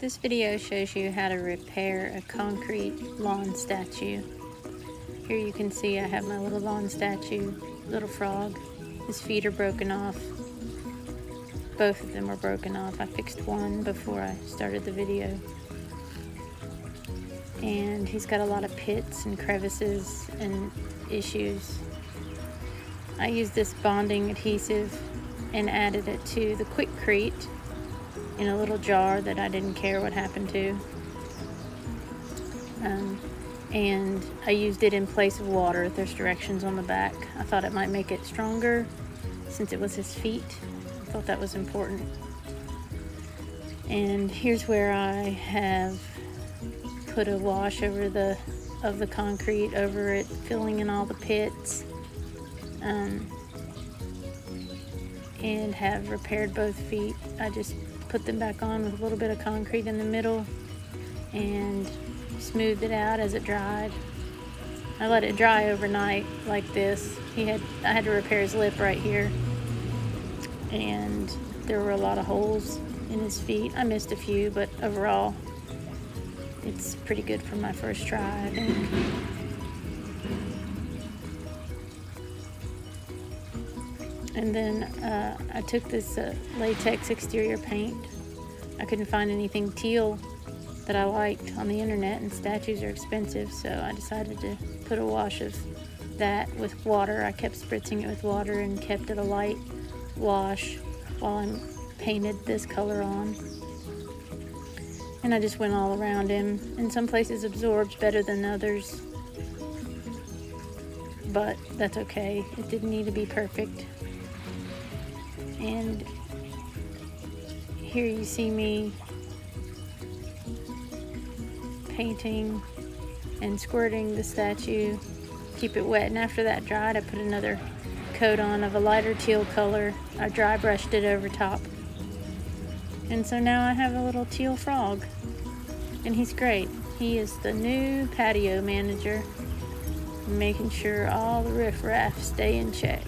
This video shows you how to repair a concrete lawn statue. Here you can see I have my little lawn statue, little frog. His feet are broken off. Both of them were broken off. I fixed one before I started the video. And he's got a lot of pits and crevices and issues. I used this bonding adhesive and added it to the Quikrete in a little jar that I didn't care what happened to. Um, and I used it in place of water. There's directions on the back. I thought it might make it stronger since it was his feet. I thought that was important. And here's where I have put a wash over the of the concrete over it, filling in all the pits. Um, and have repaired both feet. I just put them back on with a little bit of concrete in the middle and smoothed it out as it dried. I let it dry overnight like this. He had I had to repair his lip right here. And there were a lot of holes in his feet. I missed a few, but overall it's pretty good for my first try, I think. And then uh, I took this uh, latex exterior paint. I couldn't find anything teal that I liked on the internet, and statues are expensive, so I decided to put a wash of that with water. I kept spritzing it with water and kept it a light wash while I painted this color on. And I just went all around him. In some places absorbed better than others, but that's okay. It didn't need to be perfect here you see me painting and squirting the statue. Keep it wet and after that dried I put another coat on of a lighter teal color. I dry brushed it over top. And so now I have a little teal frog and he's great. He is the new patio manager making sure all the riffraff stay in check